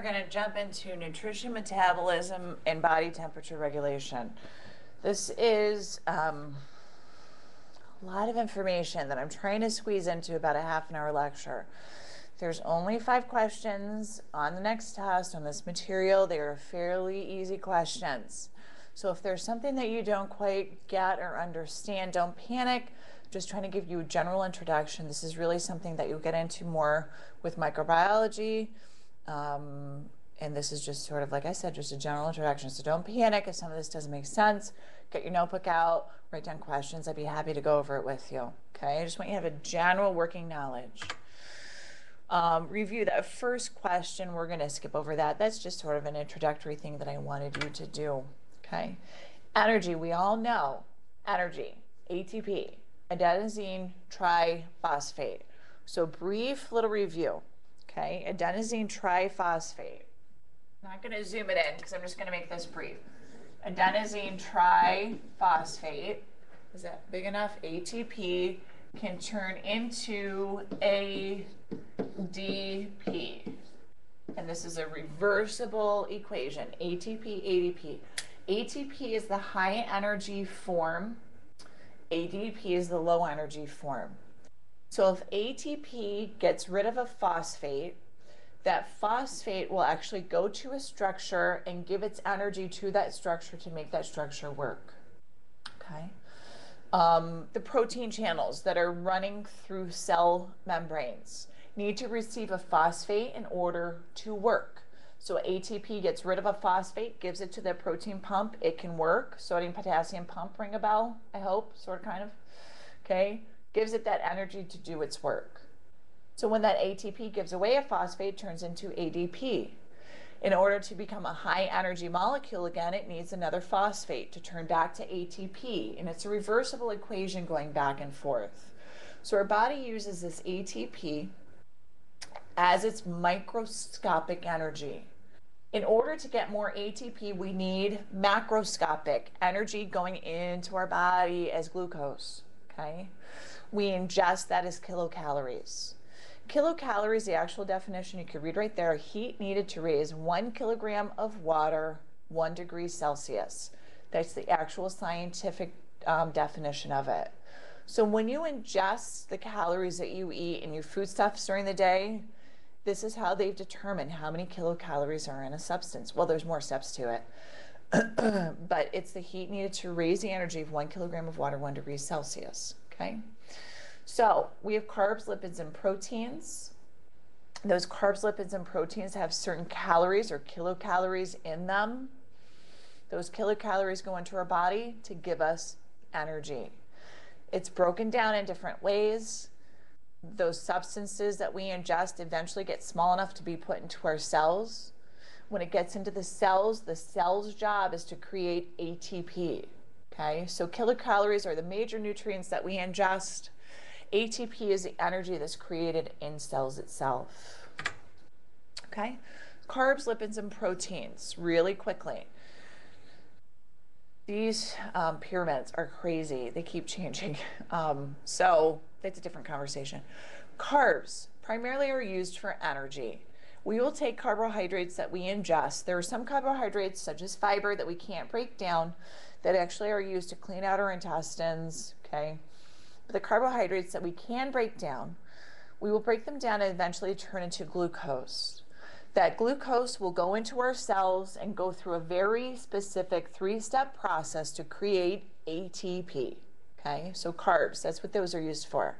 are going to jump into nutrition, metabolism, and body temperature regulation. This is um, a lot of information that I'm trying to squeeze into about a half an hour lecture. There's only five questions on the next test on this material. They are fairly easy questions. So if there's something that you don't quite get or understand, don't panic. Just trying to give you a general introduction. This is really something that you'll get into more with microbiology. Um, and this is just sort of, like I said, just a general introduction. So don't panic if some of this doesn't make sense. Get your notebook out, write down questions. I'd be happy to go over it with you. Okay, I just want you to have a general working knowledge. Um, review that first question. We're going to skip over that. That's just sort of an introductory thing that I wanted you to do. Okay, energy. We all know energy, ATP, adenosine triphosphate. So brief little review. Okay, adenosine triphosphate. I'm not going to zoom it in because I'm just going to make this brief. Adenosine triphosphate, is that big enough? ATP can turn into ADP. And this is a reversible equation, ATP, ADP. ATP is the high energy form. ADP is the low energy form. So if ATP gets rid of a phosphate, that phosphate will actually go to a structure and give its energy to that structure to make that structure work. Okay. Um, the protein channels that are running through cell membranes need to receive a phosphate in order to work. So ATP gets rid of a phosphate, gives it to the protein pump. It can work. Sodium potassium pump, ring a bell, I hope, sort of kind of. Okay. Gives it that energy to do its work. So when that ATP gives away a phosphate, turns into ADP. In order to become a high energy molecule again, it needs another phosphate to turn back to ATP. And it's a reversible equation going back and forth. So our body uses this ATP as its microscopic energy. In order to get more ATP, we need macroscopic energy going into our body as glucose. Okay? We ingest that is kilocalories. Kilocalories, the actual definition you could read right there, heat needed to raise one kilogram of water, one degree Celsius. That's the actual scientific um, definition of it. So when you ingest the calories that you eat in your foodstuffs during the day, this is how they've determined how many kilocalories are in a substance. Well, there's more steps to it. but it's the heat needed to raise the energy of one kilogram of water, one degree Celsius. Okay. So we have carbs, lipids, and proteins. Those carbs, lipids, and proteins have certain calories or kilocalories in them. Those kilocalories go into our body to give us energy. It's broken down in different ways. Those substances that we ingest eventually get small enough to be put into our cells. When it gets into the cells, the cell's job is to create ATP. Okay, so kilocalories are the major nutrients that we ingest. ATP is the energy that's created in cells itself. Okay, carbs, lipids, and proteins, really quickly. These um, pyramids are crazy. They keep changing. Um, so that's a different conversation. Carbs primarily are used for energy. We will take carbohydrates that we ingest. There are some carbohydrates, such as fiber, that we can't break down that actually are used to clean out our intestines. Okay the carbohydrates that we can break down, we will break them down and eventually turn into glucose. That glucose will go into our cells and go through a very specific three-step process to create ATP. Okay, so carbs, that's what those are used for.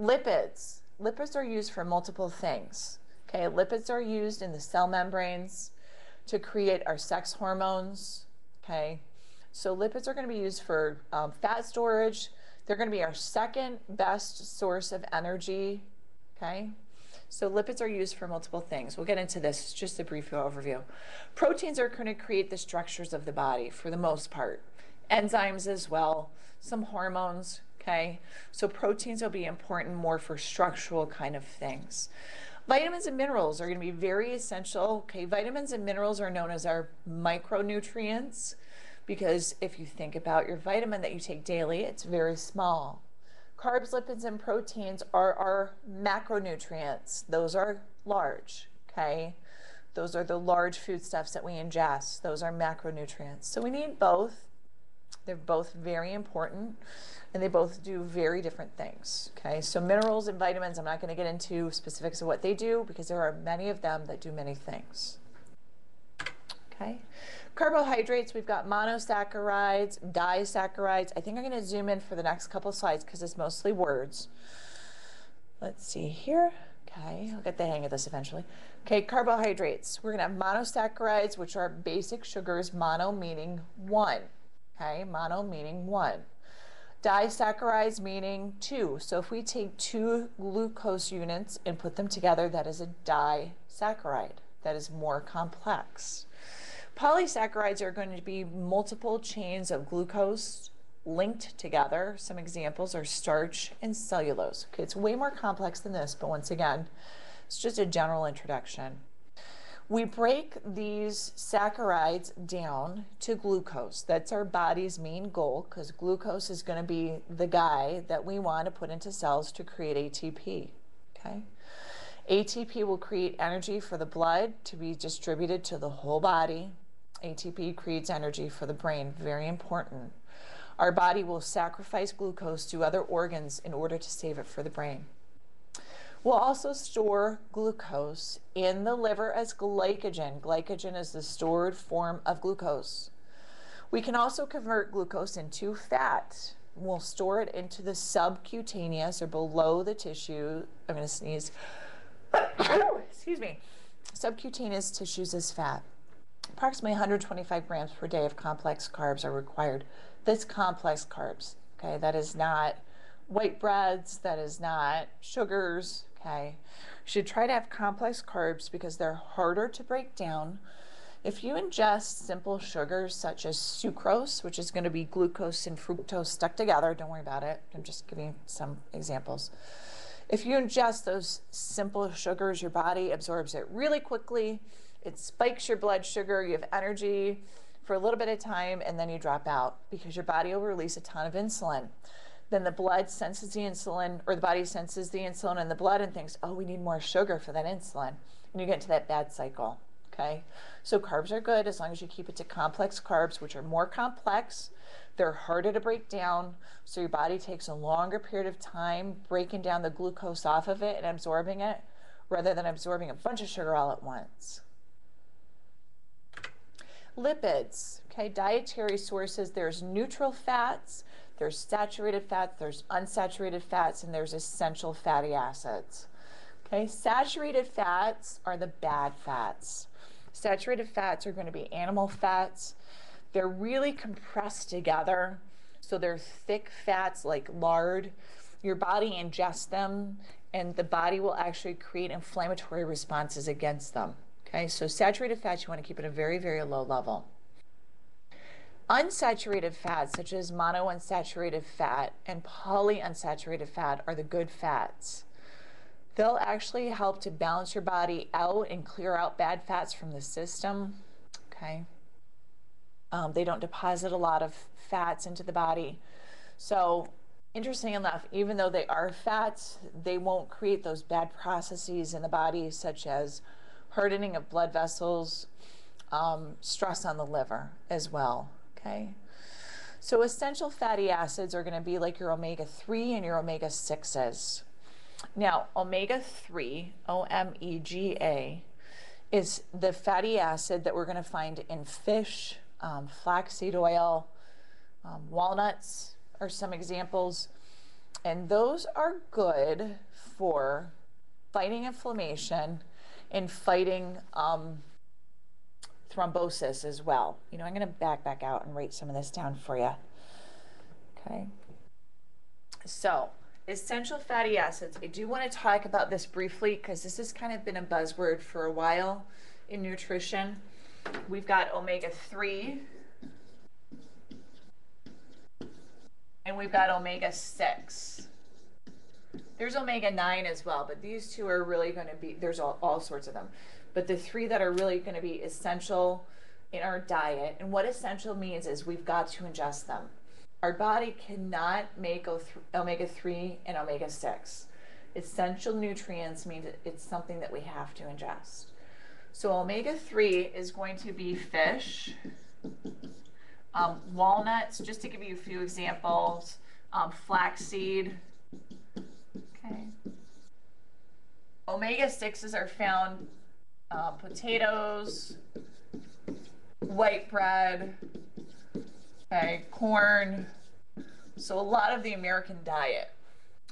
Lipids, lipids are used for multiple things. Okay, lipids are used in the cell membranes to create our sex hormones. Okay, so lipids are going to be used for um, fat storage, they're going to be our second best source of energy. Okay. So lipids are used for multiple things. We'll get into this, just a brief overview. Proteins are going to create the structures of the body for the most part. Enzymes as well, some hormones, okay? So proteins will be important more for structural kind of things. Vitamins and minerals are going to be very essential. Okay, vitamins and minerals are known as our micronutrients because if you think about your vitamin that you take daily, it's very small. Carbs, lipids, and proteins are our macronutrients. Those are large, okay? Those are the large foodstuffs that we ingest. Those are macronutrients. So we need both. They're both very important and they both do very different things. Okay, so minerals and vitamins, I'm not going to get into specifics of what they do because there are many of them that do many things. Okay, carbohydrates, we've got monosaccharides, disaccharides. I think I'm going to zoom in for the next couple slides because it's mostly words. Let's see here. Okay, I'll get the hang of this eventually. Okay, carbohydrates. We're going to have monosaccharides, which are basic sugars, mono meaning one. Okay, mono meaning one. Disaccharides meaning two. So if we take two glucose units and put them together, that is a disaccharide. That is more complex. Polysaccharides are going to be multiple chains of glucose linked together. Some examples are starch and cellulose. Okay, it's way more complex than this, but once again, it's just a general introduction. We break these saccharides down to glucose. That's our body's main goal because glucose is going to be the guy that we want to put into cells to create ATP. Okay? ATP will create energy for the blood to be distributed to the whole body. ATP creates energy for the brain, very important. Our body will sacrifice glucose to other organs in order to save it for the brain. We'll also store glucose in the liver as glycogen. Glycogen is the stored form of glucose. We can also convert glucose into fat. We'll store it into the subcutaneous or below the tissue. I'm going to sneeze. Excuse me. Subcutaneous tissues is fat. Approximately 125 grams per day of complex carbs are required this complex carbs. Okay, that is not white breads, that is not sugars. Okay, you should try to have complex carbs because they're harder to break down. If you ingest simple sugars such as sucrose, which is going to be glucose and fructose stuck together, don't worry about it. I'm just giving some examples. If you ingest those simple sugars, your body absorbs it really quickly. It spikes your blood sugar, you have energy, for a little bit of time and then you drop out because your body will release a ton of insulin. Then the blood senses the insulin, or the body senses the insulin in the blood and thinks, oh, we need more sugar for that insulin. And you get into that bad cycle. Okay? So carbs are good as long as you keep it to complex carbs, which are more complex. They're harder to break down, so your body takes a longer period of time breaking down the glucose off of it and absorbing it rather than absorbing a bunch of sugar all at once. Lipids, okay, dietary sources, there's neutral fats, there's saturated fats, there's unsaturated fats, and there's essential fatty acids. Okay, saturated fats are the bad fats. Saturated fats are going to be animal fats. They're really compressed together, so they're thick fats like lard. Your body ingests them, and the body will actually create inflammatory responses against them. Okay, so saturated fats, you want to keep at a very, very low level. Unsaturated fats, such as monounsaturated fat and polyunsaturated fat, are the good fats. They'll actually help to balance your body out and clear out bad fats from the system. Okay. Um, they don't deposit a lot of fats into the body. So, interesting enough, even though they are fats, they won't create those bad processes in the body, such as hardening of blood vessels, um, stress on the liver as well. Okay. So essential fatty acids are going to be like your omega-3 and your omega-6s. Now, omega-3, O-M-E-G-A, is the fatty acid that we're going to find in fish, um, flaxseed oil, um, walnuts are some examples. And those are good for fighting inflammation in fighting um, thrombosis as well. You know, I'm going to back back out and write some of this down for you. Okay. So, essential fatty acids. I do want to talk about this briefly because this has kind of been a buzzword for a while in nutrition. We've got omega 3 and we've got omega 6. There's omega-9 as well, but these two are really going to be, there's all, all sorts of them. But the three that are really going to be essential in our diet, and what essential means is we've got to ingest them. Our body cannot make omega-3 and omega-6. Essential nutrients means it's something that we have to ingest. So omega 3 is going to be fish, um, walnuts, just to give you a few examples, um, flaxseed. Okay. Omega 6s are found uh, potatoes, white bread, okay, corn. So a lot of the American diet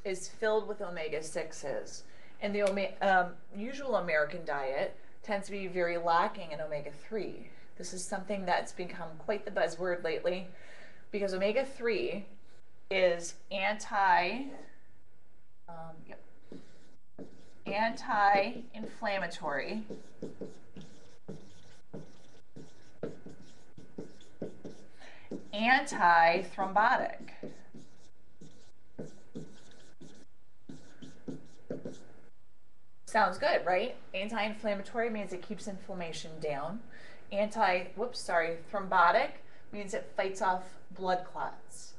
is filled with omega 6s. And the um, usual American diet tends to be very lacking in omega 3. This is something that's become quite the buzzword lately because omega 3 is anti um, yep, anti-inflammatory anti-thrombotic Sounds good, right? Anti-inflammatory means it keeps inflammation down. Anti, whoops, sorry, thrombotic means it fights off blood clots.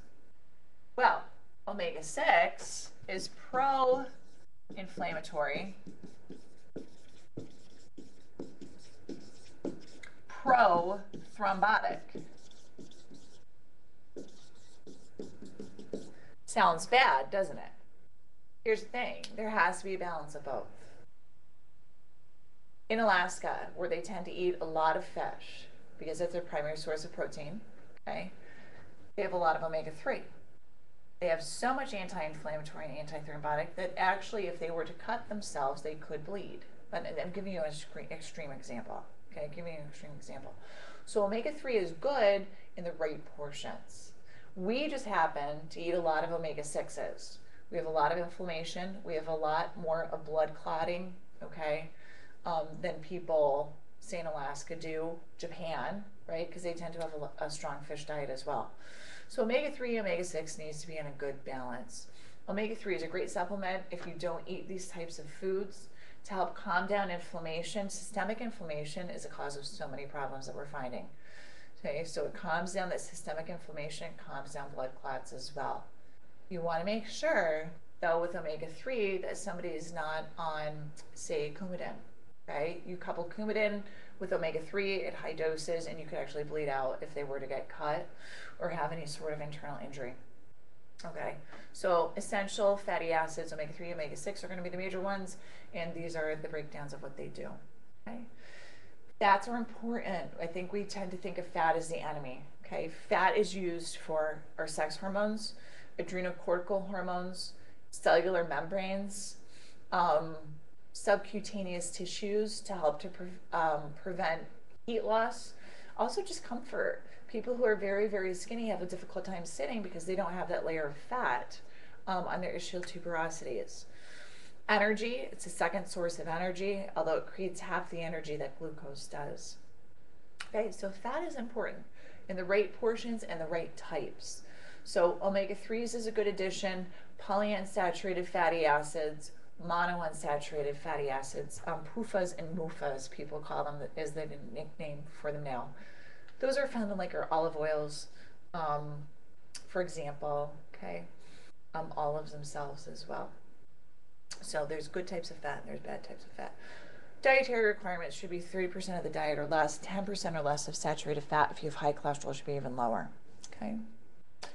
Well, omega-6 is pro-inflammatory, pro-thrombotic. Sounds bad, doesn't it? Here's the thing, there has to be a balance of both in Alaska, where they tend to eat a lot of fish because it's their primary source of protein, okay, they have a lot of omega 3. They have so much anti inflammatory and anti thrombotic that actually, if they were to cut themselves, they could bleed. But I'm giving you an extreme example. Okay, giving you an extreme example. So, omega 3 is good in the right portions. We just happen to eat a lot of omega 6s. We have a lot of inflammation, we have a lot more of blood clotting, okay? um, than people, say in Alaska, do, Japan, right? Because they tend to have a, a, strong fish diet as well. So omega 3, and omega 6 needs to be in a good balance. Omega 3 is a great supplement if you don't eat these types of foods to help calm down inflammation. Systemic inflammation is a cause of so many problems that we're finding. Okay, so it calms down that systemic inflammation, calms down blood clots as well. You want to make sure, though, with omega 3 that somebody is not on, say, Coumadin Okay, you couple Coumadin with omega-3 at high doses and you could actually bleed out if they were to get cut or have any sort of internal injury. Okay, so essential fatty acids, omega-3, omega-6 are going to be the major ones, and these are the breakdowns of what they do. Okay, fats are important. I think we tend to think of fat as the enemy. Okay, fat is used for our sex hormones, adrenocortical hormones, cellular membranes, um, subcutaneous tissues to help to pre um, prevent heat loss. Also, just comfort. People who are very, very skinny have a difficult time sitting because they don't have that layer of fat um, on their ischial tuberosities. Energy, it's a second source of energy, although it creates half the energy that glucose does. Okay, so fat is important in the right portions and the right types. So omega 3s is a good addition, polyunsaturated fatty acids, monounsaturated fatty acids, um, PUFAs and MUFAs, people call them, is the nickname for them now. Those are found in like our olive oils, um, for example, okay, um, olives themselves as well. So there's good types of fat and there's bad types of fat. Dietary requirements should be 30% of the diet or less, 10% or less of saturated fat. If you have high cholesterol, should be even lower, okay?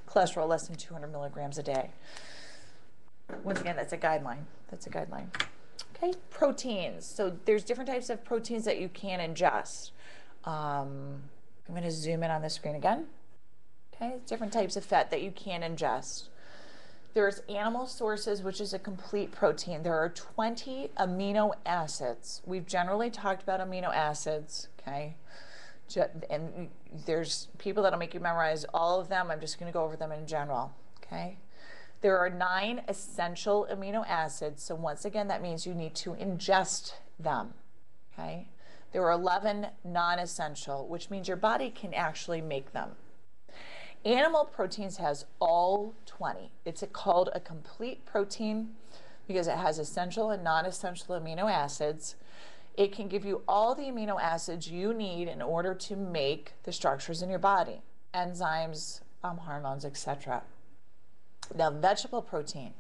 Cholesterol less than 200 milligrams a day. Once again, that's a guideline. That's a guideline. Okay, proteins. So there's different types of proteins that you can ingest. Um, I'm going to zoom in on the screen again. Okay, different types of fat that you can ingest. There's animal sources, which is a complete protein. There are 20 amino acids. We've generally talked about amino acids, okay? And there's people that'll make you memorize all of them. I'm just going to go over them in general, okay? There are nine essential amino acids. So once again, that means you need to ingest them. Okay. There are 11 non-essential, which means your body can actually make them. Animal proteins has all 20. It's a, called a complete protein because it has essential and non-essential amino acids. It can give you all the amino acids you need in order to make the structures in your body, enzymes, um, hormones, etc. Now, vegetable protein.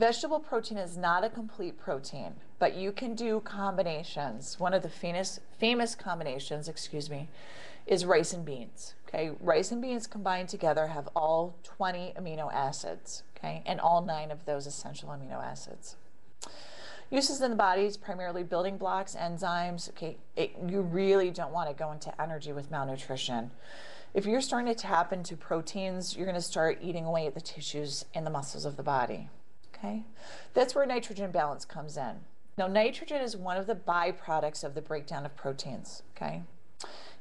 Vegetable protein is not a complete protein, but you can do combinations. One of the famous famous combinations, excuse me, is rice and beans. Okay, rice and beans combined together have all 20 amino acids. Okay, and all nine of those essential amino acids. Uses in the body is primarily building blocks, enzymes. Okay, it, you really don't want to go into energy with malnutrition. If you're starting to tap into proteins, you're going to start eating away at the tissues and the muscles of the body. Okay, that's where nitrogen balance comes in. Now, nitrogen is one of the byproducts of the breakdown of proteins. Okay,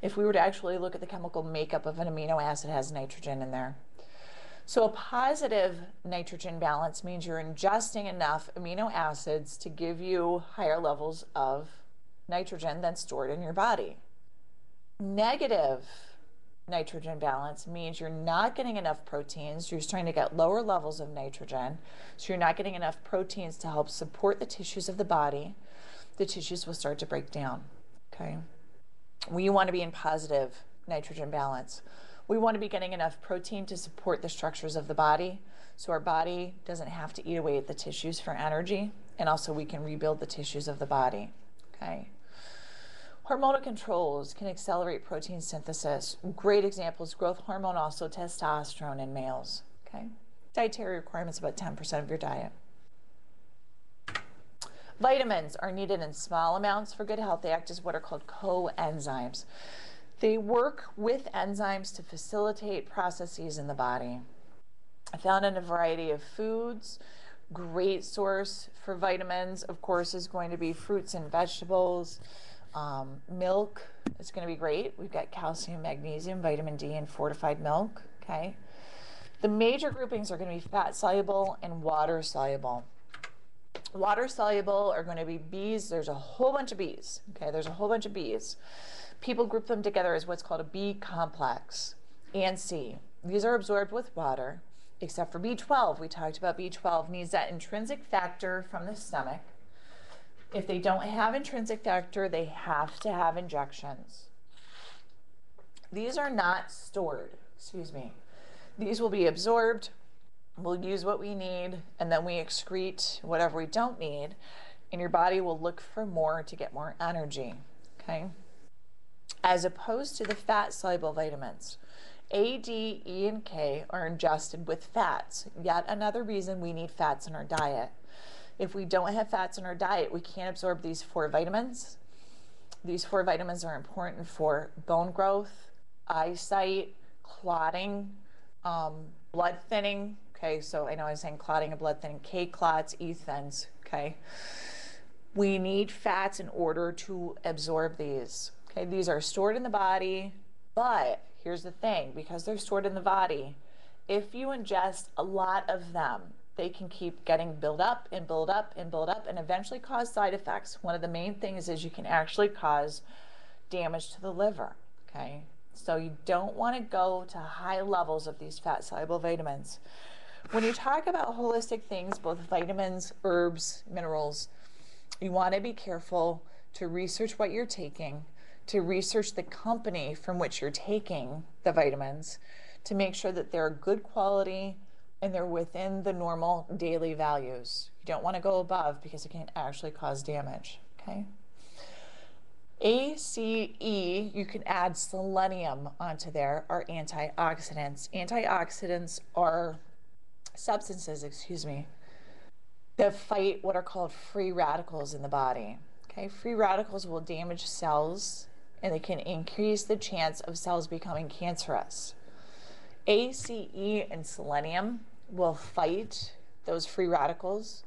if we were to actually look at the chemical makeup of an amino acid, has nitrogen in there. So a positive nitrogen balance means you're ingesting enough amino acids to give you higher levels of nitrogen than stored in your body. Negative nitrogen balance means you're not getting enough proteins. You're starting to get lower levels of nitrogen. So you're not getting enough proteins to help support the tissues of the body. The tissues will start to break down. Okay. We want to be in positive nitrogen balance. We want to be getting enough protein to support the structures of the body so our body doesn't have to eat away at the tissues for energy and also we can rebuild the tissues of the body. Okay. Hormonal controls can accelerate protein synthesis. Great examples, growth hormone, also testosterone in males. Okay. Dietary requirements about 10% of your diet. Vitamins are needed in small amounts for good health. They act as what are called coenzymes. They work with enzymes to facilitate processes in the body. Found in a variety of foods. Great source for vitamins, of course, is going to be fruits and vegetables. Um, milk is going to be great. We've got calcium, magnesium, vitamin D, and fortified milk. Okay. The major groupings are going to be fat soluble and water soluble. Water soluble are going to be Bs. There's a whole bunch of Bs. Okay, there's a whole bunch of Bs people group them together as what's called a B complex and C. These are absorbed with water, except for B12. We talked about B12 needs that intrinsic factor from the stomach. If they don't have intrinsic factor, they have to have injections. These are not stored, excuse me. These will be absorbed, we'll use what we need, and then we excrete whatever we don't need, and your body will look for more to get more energy, okay? as opposed to the fat soluble vitamins. A, D, E, and K are ingested with fats. Yet another reason we need fats in our diet. If we don't have fats in our diet, we can't absorb these four vitamins. These four vitamins are important for bone growth, eyesight, clotting, um, blood thinning. Okay, so I know I was saying clotting and blood thinning, K clots, E thins. Okay, we need fats in order to absorb these. Okay, these are stored in the body, but here's the thing because they're stored in the body, if you ingest a lot of them, they can keep getting built up and build up and build up and eventually cause side effects. One of the main things is you can actually cause damage to the liver. Okay, so you don't want to go to high levels of these fat soluble vitamins. When you talk about holistic things, both vitamins, herbs, minerals, you want to be careful to research what you're taking to research the company from which you're taking the vitamins to make sure that they're good quality and they're within the normal daily values. You don't want to go above because it can actually cause damage. Okay. ACE, you can add selenium onto there, are antioxidants. Antioxidants are substances, excuse me, that fight what are called free radicals in the body. Okay, free radicals will damage cells and they can increase the chance of cells becoming cancerous. ACE and selenium will fight those free radicals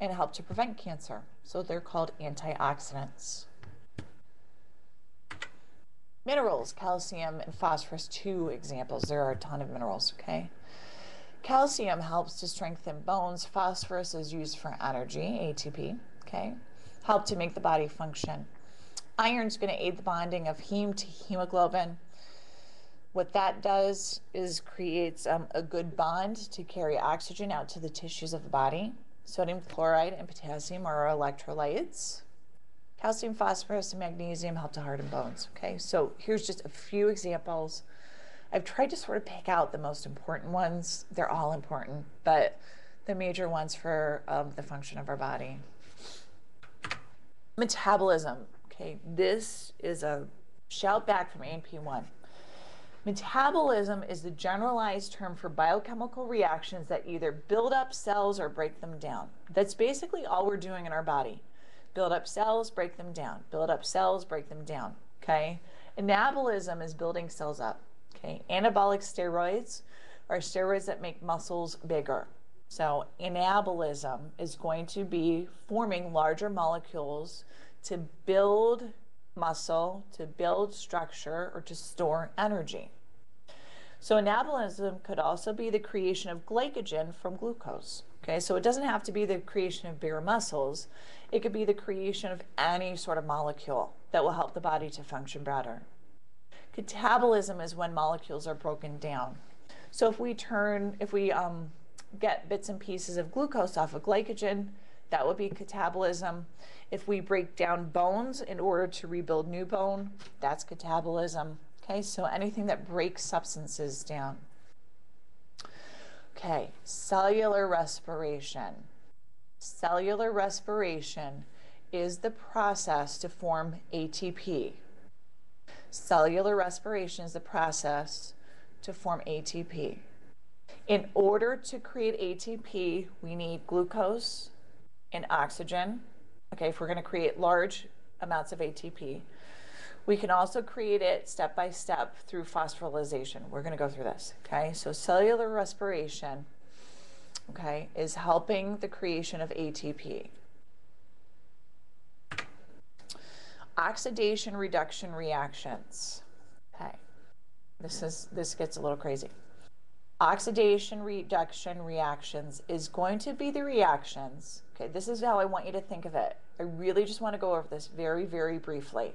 and help to prevent cancer. So they're called antioxidants. Minerals, calcium and phosphorus, two examples. There are a ton of minerals, okay? Calcium helps to strengthen bones. Phosphorus is used for energy, ATP, okay? Help to make the body function. Iron is going to aid the bonding of heme to hemoglobin. What that does is creates um, a good bond to carry oxygen out to the tissues of the body. Sodium chloride and potassium are our electrolytes. Calcium, phosphorus, and magnesium help to harden bones. Okay, so here's just a few examples. I've tried to sort of pick out the most important ones. They're all important, but the major ones for um, the function of our body. Metabolism. Okay, this is a shout back from A&P1. Metabolism is the generalized term for biochemical reactions that either build up cells or break them down. That's basically all we're doing in our body. Build up cells, break them down. Build up cells, break them down. Okay? Anabolism is building cells up. Okay? Anabolic steroids are steroids that make muscles bigger. So anabolism is going to be forming larger molecules to build muscle, to build structure, or to store energy. So anabolism could also be the creation of glycogen from glucose. Okay, so it doesn't have to be the creation of bigger muscles. It could be the creation of any sort of molecule that will help the body to function better. Catabolism is when molecules are broken down. So if we turn, if we um, get bits and pieces of glucose off of glycogen, that would be catabolism. If we break down bones in order to rebuild new bone, that's catabolism. Okay, so anything that breaks substances down. Okay, cellular respiration. Cellular respiration is the process to form ATP. Cellular respiration is the process to form ATP. In order to create ATP, we need glucose and oxygen. Okay, if we're going to create large amounts of ATP. We can also create it step by step through phosphorylation. We're going to go through this. Okay, so cellular respiration, okay, is helping the creation of ATP. Oxidation reduction reactions. Okay, this is this gets a little crazy. Oxidation reduction reactions is going to be the reactions. Okay, this is how I want you to think of it. I really just want to go over this very, very briefly.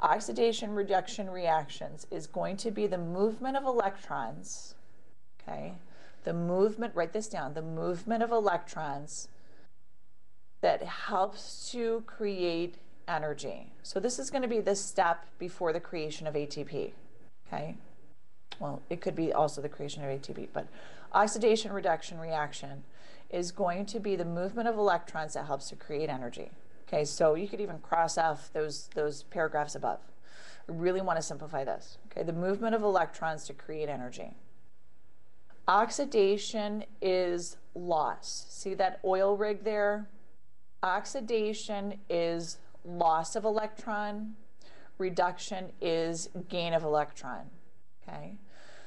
Oxidation reduction reactions is going to be the movement of electrons, okay? The movement, write this down, the movement of electrons that helps to create energy. So this is going to be the step before the creation of ATP, okay? Well, it could be also the creation of ATP, but oxidation reduction reaction is going to be the movement of electrons that helps to create energy. Okay, so you could even cross off those, those paragraphs above. I really want to simplify this. Okay, the movement of electrons to create energy. Oxidation is loss. See that oil rig there? Oxidation is loss of electron. Reduction is gain of electron. Okay,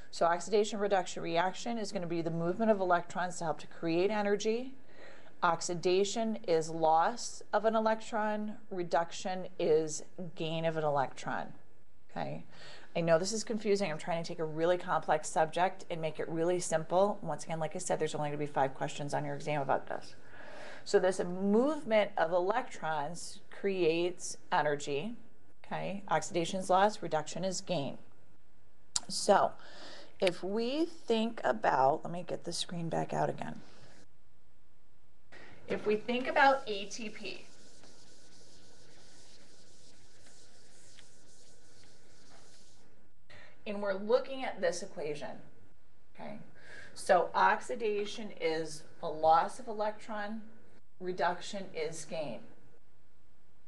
so oxidation reduction reaction is going to be the movement of electrons to help to create energy. Oxidation is loss of an electron. Reduction is gain of an electron. Okay. I know this is confusing. I'm trying to take a really complex subject and make it really simple. Once again, like I said, there's only going to be five questions on your exam about this. So this movement of electrons creates energy. Okay. Oxidation is loss, reduction is gain. So if we think about, let me get the screen back out again. If we think about ATP, and we're looking at this equation, okay? So oxidation is a loss of electron, reduction is gain.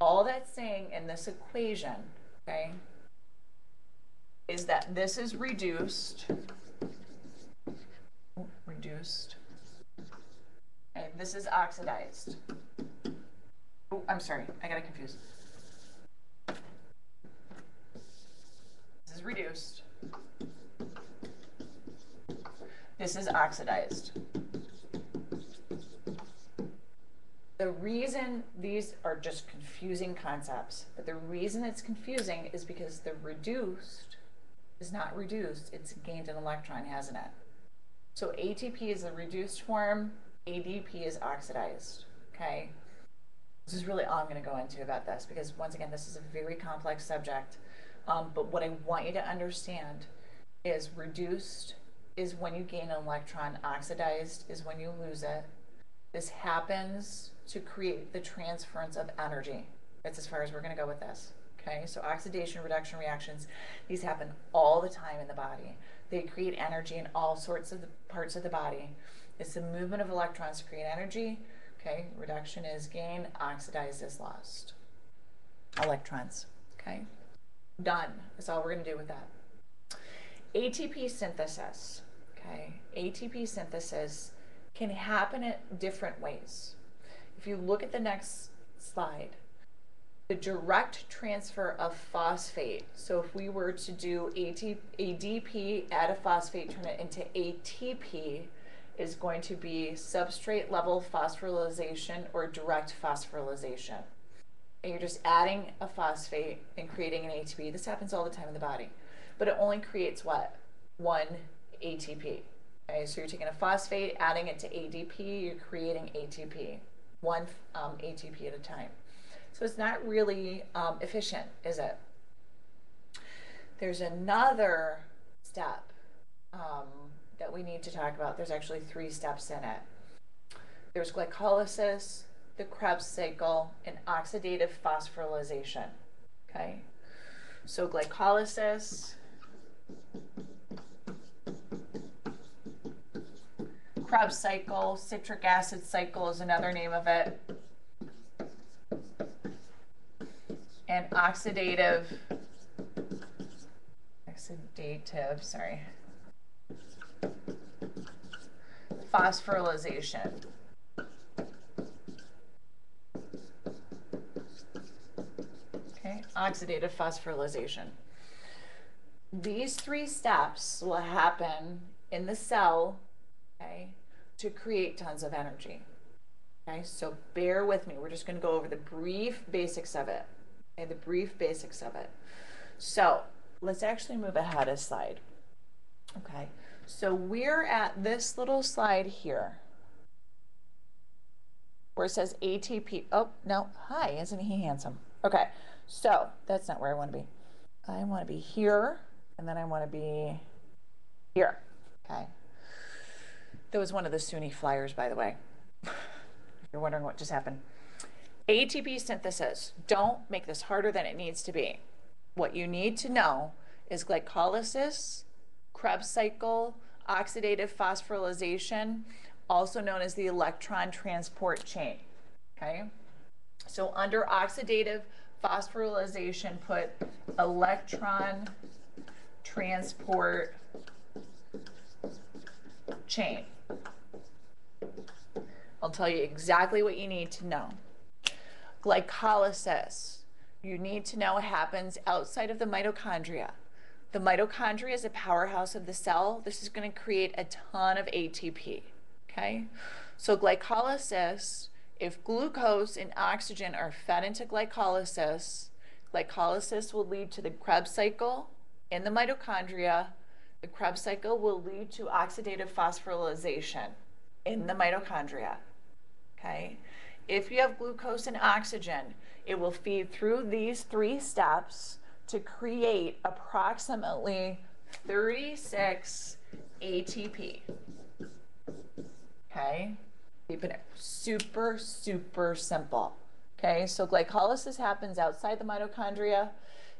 All that's saying in this equation, okay, is that this is reduced, reduced, Okay, this is oxidized. Oh, I'm sorry, I got it confused. This is reduced. This is oxidized. The reason these are just confusing concepts, but the reason it's confusing is because the reduced is not reduced, it's gained an electron, hasn't it? So ATP is the reduced form, ADP is oxidized, okay? This is really all I'm going to go into about this because, once again, this is a very complex subject. Um, but what I want you to understand is reduced is when you gain an electron, oxidized is when you lose it. This happens to create the transference of energy. That's as far as we're going to go with this. Okay, so oxidation reduction reactions, these happen all the time in the body. They create energy in all sorts of the parts of the body. It's the movement of electrons to create energy. Okay, reduction is gain, oxidized is lost. Electrons. Okay, done. That's all we're going to do with that. ATP synthesis. Okay, ATP synthesis can happen in different ways. If you look at the next slide, the direct transfer of phosphate. So if we were to do ADP, add a phosphate, turn it into ATP, is going to be substrate level phosphorylation or direct phosphorylation. And you're just adding a phosphate and creating an ATP. This happens all the time in the body, but it only creates what? One ATP. Okay, so you're taking a phosphate, adding it to ADP, you're creating ATP, one um, ATP at a time. So it's not really um, efficient, is it? There's another step um, that we need to talk about. There's actually three steps in it. There's glycolysis, the Krebs cycle, and oxidative phosphorylation. Okay? So glycolysis, Krebs cycle, citric acid cycle is another name of it. And oxidative, oxidative, sorry, phosphorylation. Okay, oxidative phosphorylation. These three steps will happen in the cell, okay, to create tons of energy. Okay, so bear with me. We're just going to go over the brief basics of it. Okay, the brief basics of it. So let's actually move ahead a slide. Okay, so we're at this little slide here where it says ATP. Oh, no. Hi, isn't he handsome? Okay, so that's not where I want to be. I want to be here, and then I want to be here. Okay. That was one of the SUNY flyers, by the way. if you're wondering what just happened. ATP synthesis. Don't make this harder than it needs to be. What you need to know is glycolysis, Krebs cycle, oxidative phosphorylation, also known as the electron transport chain. Okay? So under oxidative phosphorylation, put electron transport chain. I'll tell you exactly what you need to know. Glycolysis. You need to know what happens outside of the mitochondria. The mitochondria is a powerhouse of the cell. This is going to create a ton of ATP. Okay? So, glycolysis, if glucose and oxygen are fed into glycolysis, glycolysis will lead to the Krebs cycle in the mitochondria. The Krebs cycle will lead to oxidative phosphorylation in the mitochondria okay? If you have glucose and oxygen, it will feed through these three steps to create approximately 36 ATP. Okay? Keeping it super, super simple. Okay, so glycolysis happens outside the mitochondria.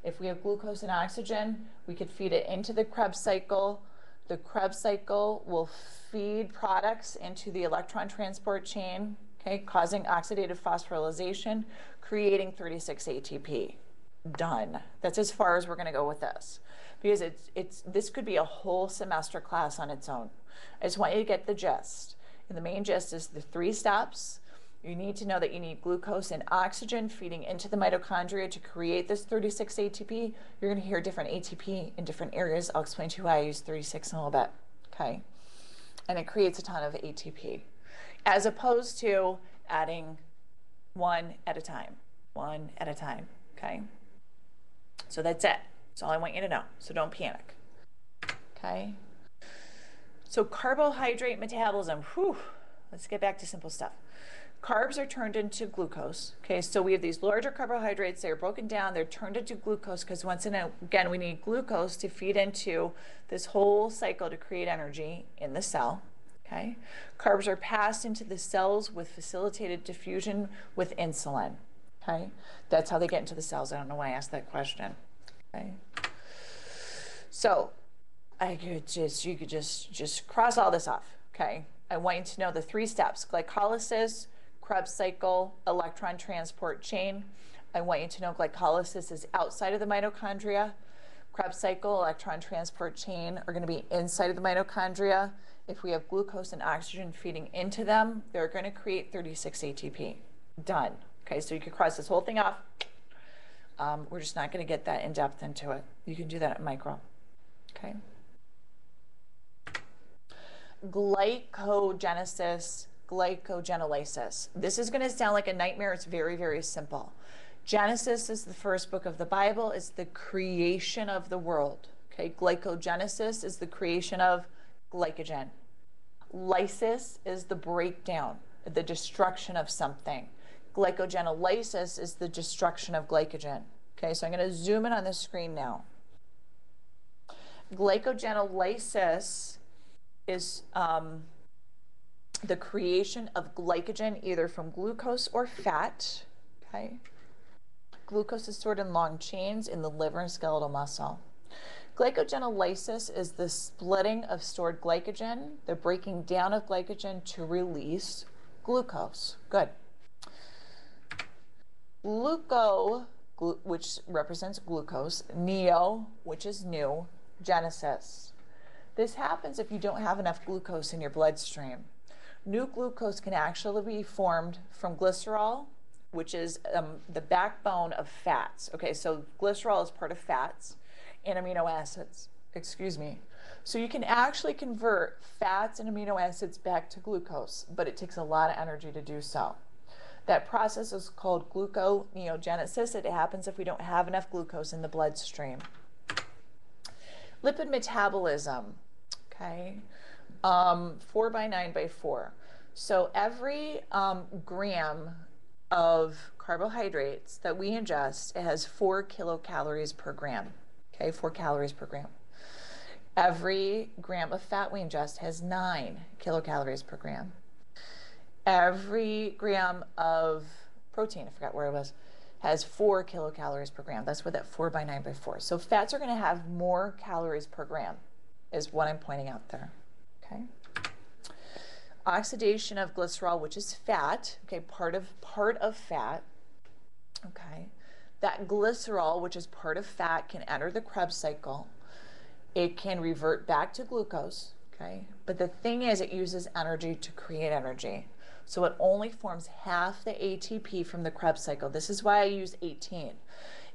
If we have glucose and oxygen, we could feed it into the Krebs cycle. The Krebs cycle will feed products into the electron transport chain okay, causing oxidative phosphorylation, creating 36 ATP. Done. That's as far as we're going to go with this. Because it's, it's, this could be a whole semester class on its own. I just want you to get the gist. And the main gist is the three steps. You need to know that you need glucose and oxygen feeding into the mitochondria to create this 36 ATP. You're going to hear different ATP in different areas. I'll explain to you why I use 36 in a little bit. Okay. And it creates a ton of ATP as opposed to adding one at a time, one at a time, okay? So that's it. That's all I want you to know. So don't panic, okay? So carbohydrate metabolism, whew, let's get back to simple stuff. Carbs are turned into glucose. Okay, so we have these larger carbohydrates. They're broken down. They're turned into glucose because once in a, again, we need glucose to feed into this whole cycle to create energy in the cell. Okay? Carbs are passed into the cells with facilitated diffusion with insulin. Okay? That's how they get into the cells. I don't know why I asked that question. Okay? So I could just you could just just cross all this off. Okay? I want you to know the three steps glycolysis, Krebs cycle, electron transport chain. I want you to know glycolysis is outside of the mitochondria. Krebs cycle, electron transport chain are going to be inside of the mitochondria. If we have glucose and oxygen feeding into them, they're going to create 36 ATP. Done. Okay, so you could cross this whole thing off. Um, we're just not going to get that in depth into it. You can do that at micro. Okay. Glycogenesis, glycogenolysis. This is going to sound like a nightmare. It's very, very simple. Genesis is the first book of the Bible. It's the creation of the world. Okay, glycogenesis is the creation of glycogen. Lysis is the breakdown, the destruction of something. Glycogenolysis is the destruction of glycogen. Okay, so I'm going to zoom in on the screen now. Glycogenolysis is um, the creation of glycogen either from glucose or fat. Okay. Glucose is stored in long chains in the liver and skeletal muscle. Glycogenolysis is the splitting of stored glycogen, the breaking down of glycogen to release glucose. Good. Gluco, glu which represents glucose, neo, which is new, genesis. This happens if you don't have enough glucose in your bloodstream. New glucose can actually be formed from glycerol, which is um, the backbone of fats. Okay, so glycerol is part of fats and amino acids, excuse me. So you can actually convert fats and amino acids back to glucose, but it takes a lot of energy to do so. That process is called gluconeogenesis. It happens if we don't have enough glucose in the bloodstream. Lipid metabolism, okay, um, 4 by 9 by 4. So every um, gram of carbohydrates that we ingest, it has 4 kilocalories per gram, okay, 4 calories per gram. Every gram of fat we ingest has 9 kilocalories per gram. Every gram of protein, I forgot where it was, has four kilocalories per gram. That's what that four by nine by four. So fats are going to have more calories per gram, is what I'm pointing out there. Okay. Oxidation of glycerol, which is fat. Okay, part of part of fat. Okay, that glycerol, which is part of fat, can enter the Krebs cycle. It can revert back to glucose. Okay, but the thing is, it uses energy to create energy. So it only forms half the ATP from the Krebs cycle. This is why I use 18.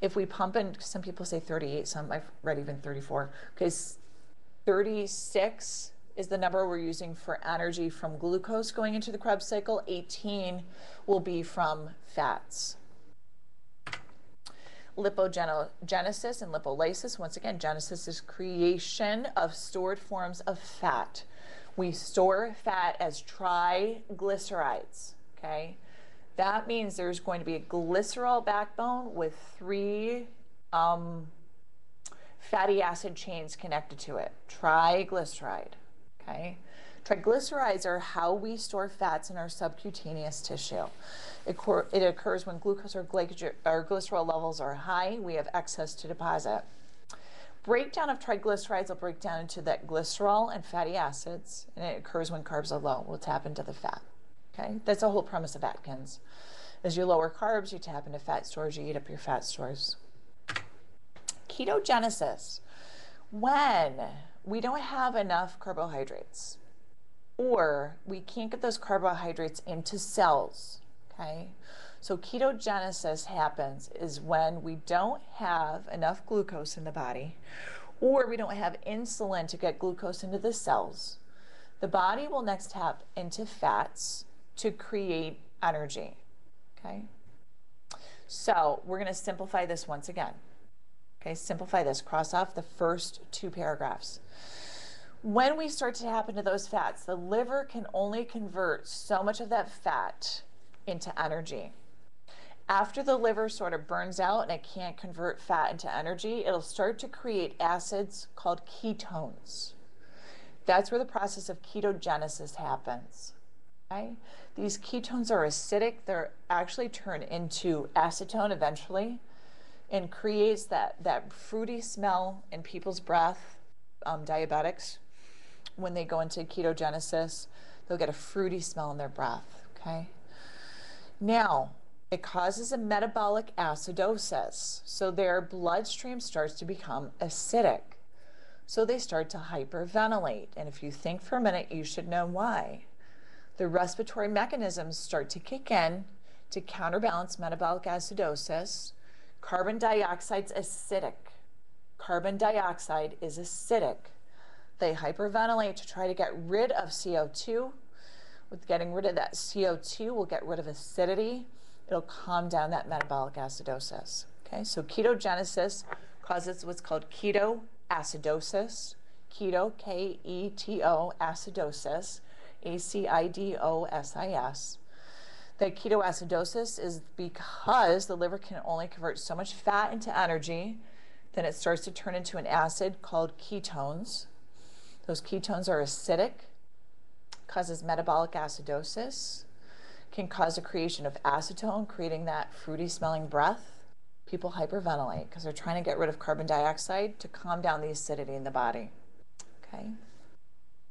If we pump in, some people say 38, some I've read even 34, because 36 is the number we're using for energy from glucose going into the Krebs cycle. 18 will be from fats. Lipogenesis and lipolysis, once again, genesis is creation of stored forms of fat. We store fat as triglycerides, okay? That means there's going to be a glycerol backbone with three um, fatty acid chains connected to it, triglyceride, okay? Triglycerides are how we store fats in our subcutaneous tissue. It, it occurs when glucose or, or glycerol levels are high, we have excess to deposit breakdown of triglycerides will break down into that glycerol and fatty acids, and it occurs when carbs are low. We'll tap into the fat. Okay, that's the whole premise of Atkins. As you lower carbs, you tap into fat stores, you eat up your fat stores. Ketogenesis. When we don't have enough carbohydrates, or we can't get those carbohydrates into cells, okay? So ketogenesis happens is when we don't have enough glucose in the body or we don't have insulin to get glucose into the cells. The body will next tap into fats to create energy. Okay? So we're going to simplify this once again. Okay, simplify this. Cross off the first two paragraphs. When we start to tap into those fats, the liver can only convert so much of that fat into energy. After the liver sort of burns out and it can't convert fat into energy, it'll start to create acids called ketones. That's where the process of ketogenesis happens. Okay? These ketones are acidic. They're actually turned into acetone eventually and creates that, that fruity smell in people's breath, um, diabetics, when they go into ketogenesis. They'll get a fruity smell in their breath, okay? Now, it causes a metabolic acidosis. So their bloodstream starts to become acidic. So they start to hyperventilate. And if you think for a minute, you should know why. The respiratory mechanisms start to kick in to counterbalance metabolic acidosis. Carbon dioxide's acidic. Carbon dioxide is acidic. They hyperventilate to try to get rid of CO2. With getting rid of that CO2, we'll get rid of acidity. It'll calm down that metabolic acidosis. Okay, so ketogenesis causes what's called ketoacidosis. Keto, K E T O, acidosis, A C I D O S I S. The ketoacidosis is because the liver can only convert so much fat into energy, then it starts to turn into an acid called ketones. Those ketones are acidic, causes metabolic acidosis, can cause the creation of acetone, creating that fruity smelling breath. People hyperventilate because they're trying to get rid of carbon dioxide to calm down the acidity in the body. Okay?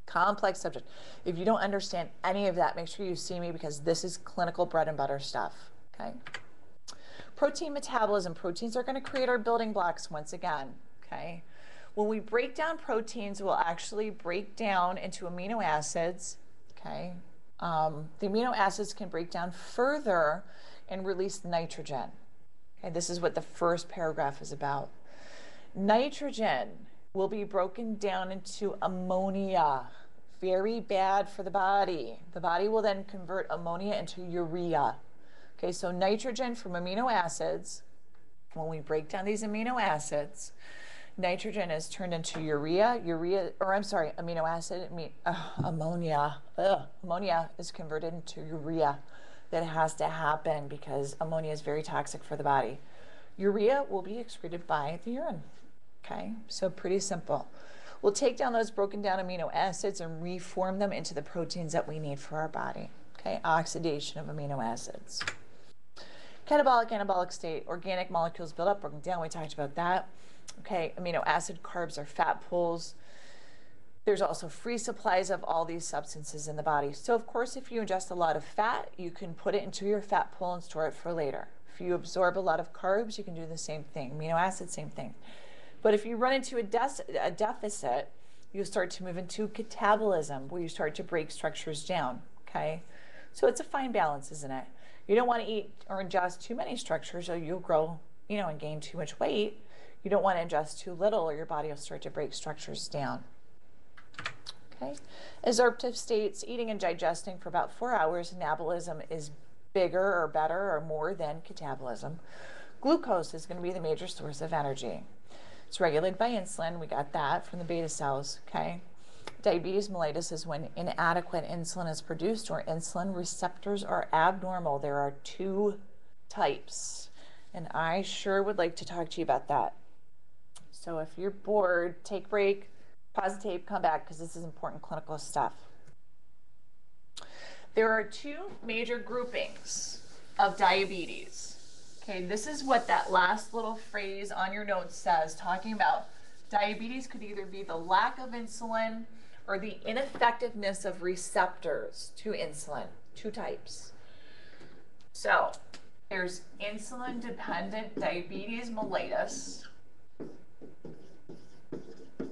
Complex subject. If you don't understand any of that, make sure you see me because this is clinical bread and butter stuff. Okay? Protein metabolism. Proteins are going to create our building blocks once again. Okay? When we break down proteins, we'll actually break down into amino acids. Okay? Um, the amino acids can break down further and release nitrogen. Okay, this is what the first paragraph is about. Nitrogen will be broken down into ammonia. Very bad for the body. The body will then convert ammonia into urea. Okay, so nitrogen from amino acids, when we break down these amino acids, nitrogen is turned into urea, urea, or I'm sorry, amino acid, uh, ammonia, ugh, ammonia is converted into urea. That has to happen because ammonia is very toxic for the body. Urea will be excreted by the urine. Okay, so pretty simple. We'll take down those broken down amino acids and reform them into the proteins that we need for our body. Okay, oxidation of amino acids. Catabolic, anabolic state, organic molecules build up, broken down. We talked about that. Okay, amino acid carbs are fat pools. There's also free supplies of all these substances in the body. So of course, if you ingest a lot of fat, you can put it into your fat pool and store it for later. If you absorb a lot of carbs, you can do the same thing. Amino acids, same thing. But if you run into a, de a deficit, you start to move into catabolism, where you start to break structures down, okay? So it's a fine balance, isn't it? You don't want to eat or ingest too many structures or you'll grow, you know, and gain too much weight. You don't want to ingest too little or your body will start to break structures down. Okay. Absorptive states, eating and digesting for about four hours. Anabolism is bigger or better or more than catabolism. Glucose is going to be the major source of energy. It's regulated by insulin. We got that from the beta cells. Okay. Diabetes mellitus is when inadequate insulin is produced or insulin receptors are abnormal. There are two types, and I sure would like to talk to you about that. So if you're bored, take a break, pause the tape, come back because this is important clinical stuff. There are two major groupings of diabetes. Okay, this is what that last little phrase on your notes says, talking about diabetes could either be the lack of insulin or the ineffectiveness of receptors to insulin, two types. So there's insulin dependent diabetes mellitus. Let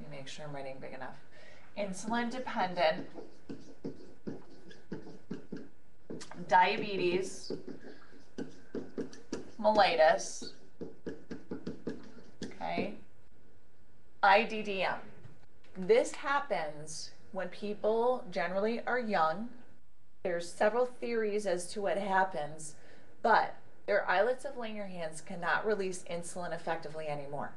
me make sure I'm writing big enough. Insulin dependent diabetes mellitus. Okay. IDDM. This happens when people generally are young. There's several theories as to what happens, but their islets of Langerhans cannot release insulin effectively anymore.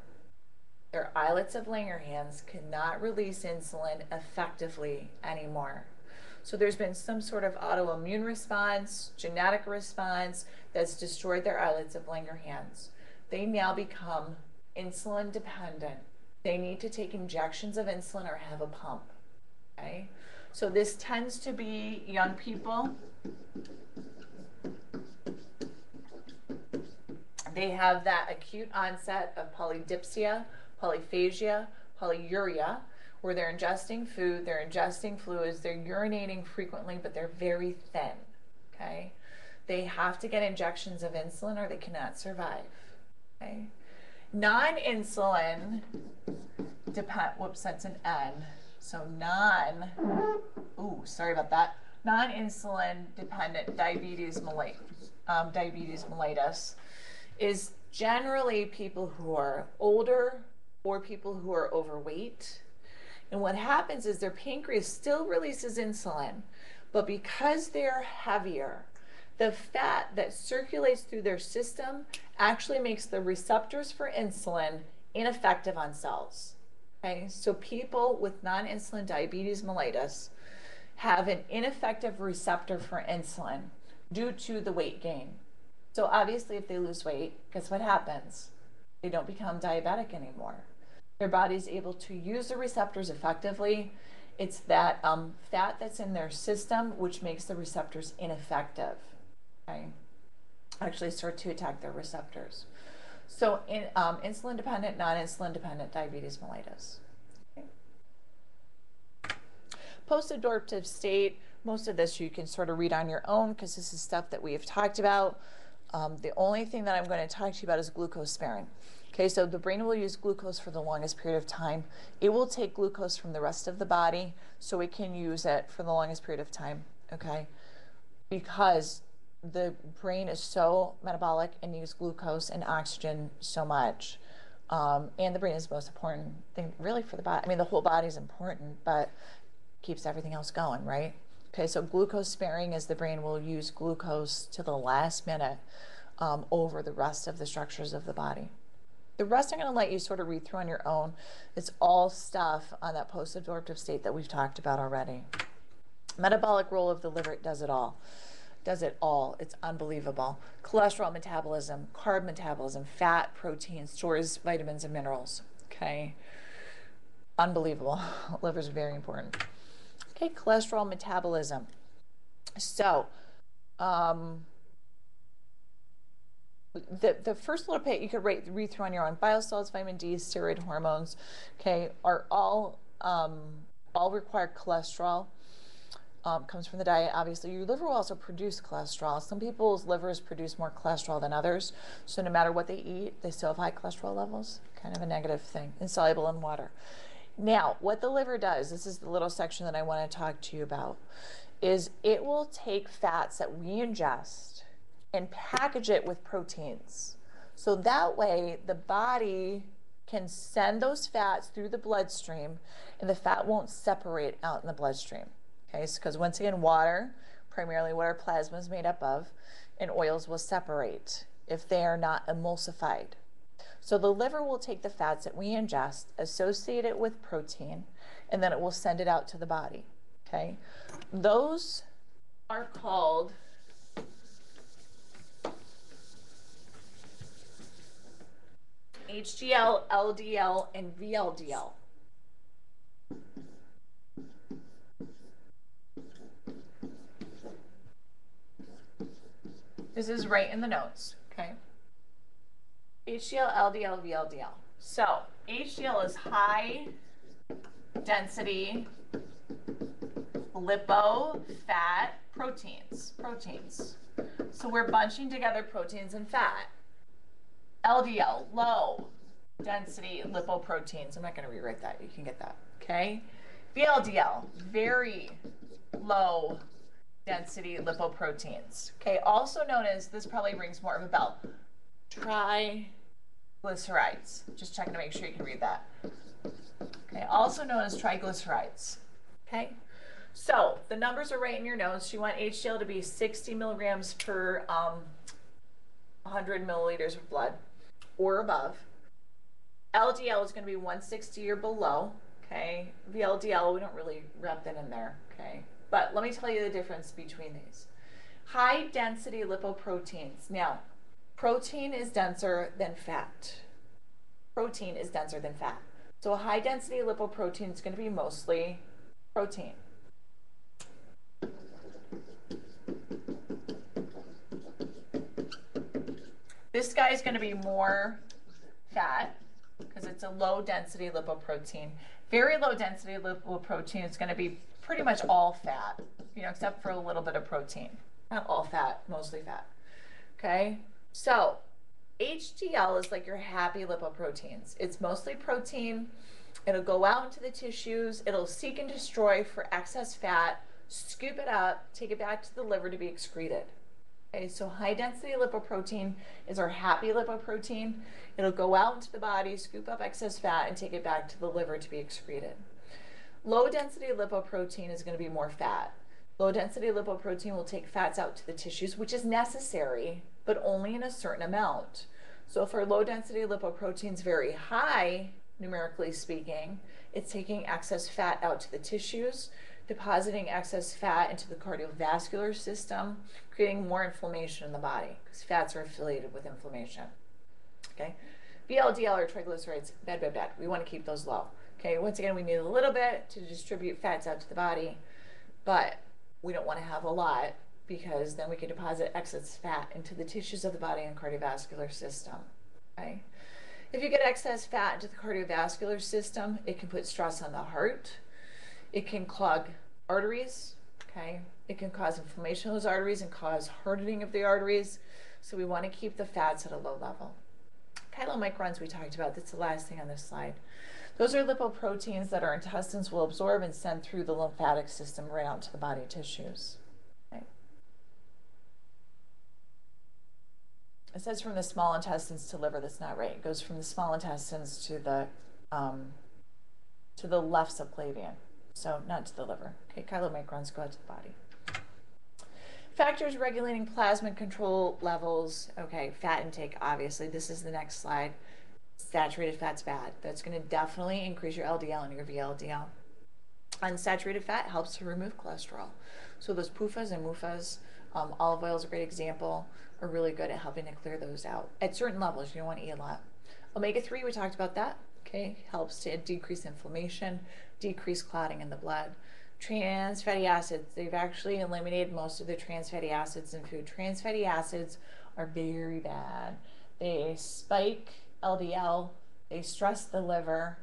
Their islets of Langerhans cannot release insulin effectively anymore. So there's been some sort of autoimmune response, genetic response that's destroyed their islets of Langerhans. They now become insulin dependent they need to take injections of insulin or have a pump. Okay? So this tends to be young people. They have that acute onset of polydipsia, polyphagia, polyuria, where they're ingesting food, they're ingesting fluids, they're urinating frequently, but they're very thin. Okay? They have to get injections of insulin or they cannot survive. Okay? Non insulin depend, whoops, that's an N. So non, ooh, sorry about that. Non insulin dependent diabetes mellitus, um, diabetes mellitus is generally people who are older or people who are overweight. And what happens is their pancreas still releases insulin, but because they're heavier, the fat that circulates through their system actually makes the receptors for insulin ineffective on cells. Okay, so people with non insulin diabetes mellitus have an ineffective receptor for insulin due to the weight gain. So, obviously, if they lose weight, guess what happens? They don't become diabetic anymore. Their body's able to use the receptors effectively. It's that um, fat that's in their system which makes the receptors ineffective okay, actually start to attack their receptors. So in um, insulin dependent, non-insulin dependent diabetes mellitus. Okay. Post-absorptive state, most of this you can sort of read on your own because this is stuff that we have talked about. Um, the only thing that I'm going to talk to you about is glucose sparing. Okay, so the brain will use glucose for the longest period of time. It will take glucose from the rest of the body so it can use it for the longest period of time. Okay, because the brain is so metabolic and needs glucose and oxygen so much. Um, and the brain is the most important thing really for the body. I mean, the whole body is important, but keeps everything else going, right? Okay, so glucose sparing is the brain will use glucose to the last minute um, over the rest of the structures of the body. The rest I'm going to let you sort of read through on your own. It's all stuff on that post absorptive state that we've talked about already. Metabolic role of the liver, it does it all does it all. It's unbelievable. Cholesterol metabolism, carb metabolism, fat, protein, stores vitamins and minerals. Okay. Unbelievable. Liver is very important. Okay, cholesterol metabolism. So, um, the, the first little bit you could read, read through on your own. Bile salts, vitamin D, steroid hormones, okay, are all um, all require cholesterol um, comes from the diet. Obviously, your liver will also produce cholesterol. Some people's livers produce more cholesterol than others. So no matter what they eat, they still have high cholesterol levels. Kind of a negative thing. Insoluble in water. Now, what the liver does, this is the little section that I want to talk to you about, is it will take fats that we ingest and package it with proteins. So that way, the body can send those fats through the bloodstream and the fat won't separate out in the bloodstream. Okay, because so, once again, water, primarily what our plasma is made up of, and oils will separate if they are not emulsified. So the liver will take the fats that we ingest, associate it with protein, and then it will send it out to the body. Okay, those are called HDL, LDL, and VLDL. This is right in the notes, okay? HDL, LDL, VLDL. So HDL is high density lipo fat proteins. Proteins. So we're bunching together proteins and fat. LDL, low density lipoproteins. I'm not going to rewrite that. You can get that. Okay. VLDL, very low density lipoproteins. Okay, also known as, this probably rings more of a bell, triglycerides. Just checking to make sure you can read that. Okay, also known as triglycerides. Okay, so the numbers are right in your notes. You want HDL to be 60 milligrams per um, 100 milliliters of blood or above. LDL is going to be 160 or below. Okay, VLDL, we don't really wrap that in there. Okay, but let me tell you the difference between these. High density lipoproteins. Now, protein is denser than fat. Protein is denser than fat. So a high density lipoprotein is going to be mostly protein. This guy is going to be more fat because it's a low density lipoprotein. Very low density lipoprotein is going to be pretty much all fat, you know, except for a little bit of protein. Not all fat, mostly fat. Okay, so HDL is like your happy lipoproteins. It's mostly protein. It'll go out into the tissues. It'll seek and destroy for excess fat, scoop it up, take it back to the liver to be excreted. Okay, so high density lipoprotein is our happy lipoprotein. It'll go out into the body, scoop up excess fat, and take it back to the liver to be excreted. Low density lipoprotein is going to be more fat. Low density lipoprotein will take fats out to the tissues, which is necessary, but only in a certain amount. So if our low density lipoprotein is very high, numerically speaking, it's taking excess fat out to the tissues, depositing excess fat into the cardiovascular system, creating more inflammation in the body because fats are affiliated with inflammation. Okay? VLDL or triglycerides, bad, bad, bad. We want to keep those low. Okay, once again, we need a little bit to distribute fats out to the body, but we don't want to have a lot because then we can deposit excess fat into the tissues of the body and cardiovascular system. Okay? If you get excess fat into the cardiovascular system, it can put stress on the heart. It can clog arteries. Okay? It can cause inflammation of those arteries and cause hardening of the arteries. So we want to keep the fats at a low level. Chylomicrons we talked about. That's the last thing on this slide. Those are lipoproteins that our intestines will absorb and send through the lymphatic system right out to the body tissues. Okay. It says from the small intestines to liver. That's not right. It goes from the small intestines to the um, to the left subclavian, so not to the liver. Okay, chylomicrons go out to the body. Factors regulating plasma control levels. Okay, fat intake, obviously. This is the next slide. Saturated fat's bad. That's going to definitely increase your LDL and your VLDL. Unsaturated fat helps to remove cholesterol. So those PUFAs and MUFAs, um, olive oil is a great example, are really good at helping to clear those out. At certain levels, you don't want to eat a lot. Omega-3, we talked about that. Okay, helps to decrease inflammation, decrease clotting in the blood. Trans fatty acids, they've actually eliminated most of the trans fatty acids in food. Trans fatty acids are very bad. They spike LDL, they stress the liver.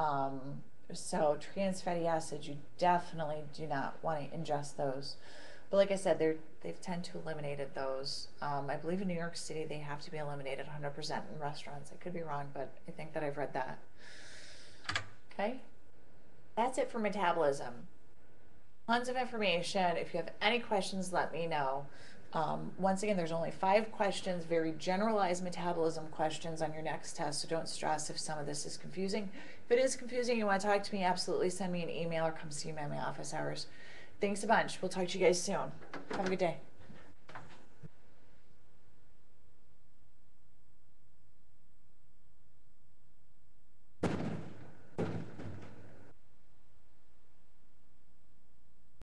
Um, so trans fatty acids, you definitely do not want to ingest those. But like I said, they're they've tend to eliminated those. Um, I believe in New York City they have to be eliminated 100% in restaurants. I could be wrong, but I think that I've read that. Okay, that's it for metabolism tons of information. If you have any questions, let me know. Um, once again, there's only five questions, very generalized metabolism questions on your next test, so don't stress if some of this is confusing. If it is confusing, you want to talk to me, absolutely send me an email or come see me in my office hours. Thanks a bunch. We'll talk to you guys soon. Have a good day.